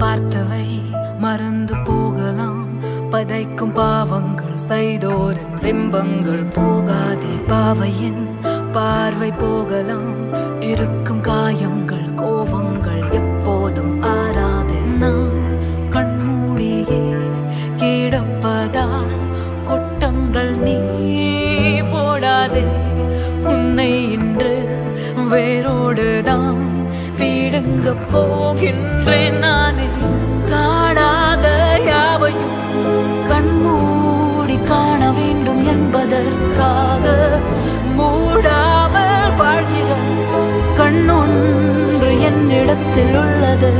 பார்த்தவை மறந்து போகலாம். பதைக்கும் பாவங்கள் செய்தோரின் பிம்பங்கள். போகாதே பாவையின் பார்வை போகலாம். இருக்கும் காயங்கள் கோபங்கள் எப்போதும் ஆறாது. நான் கண்மூடியே கிடப்பதால் கொட்டங்கள் நீ போடாதே. உன்னை இன்று வே போகின்றேன் நானே. காணாத யாவையும் கண்மூடி காண வேண்டும் என்பதற்காக மூடாமல் வாழ்கிற கண்ணொன்று என்னிடத்தில் உள்ளது.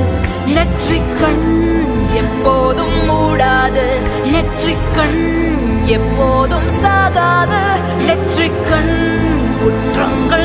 எலக்ட்ரிக் கண் எப்போதும் மூடாது. எலக்ட்ரிக் கண் எப்போதும் சாகாது. எலக்ட்ரிக் கண் குற்றங்கள்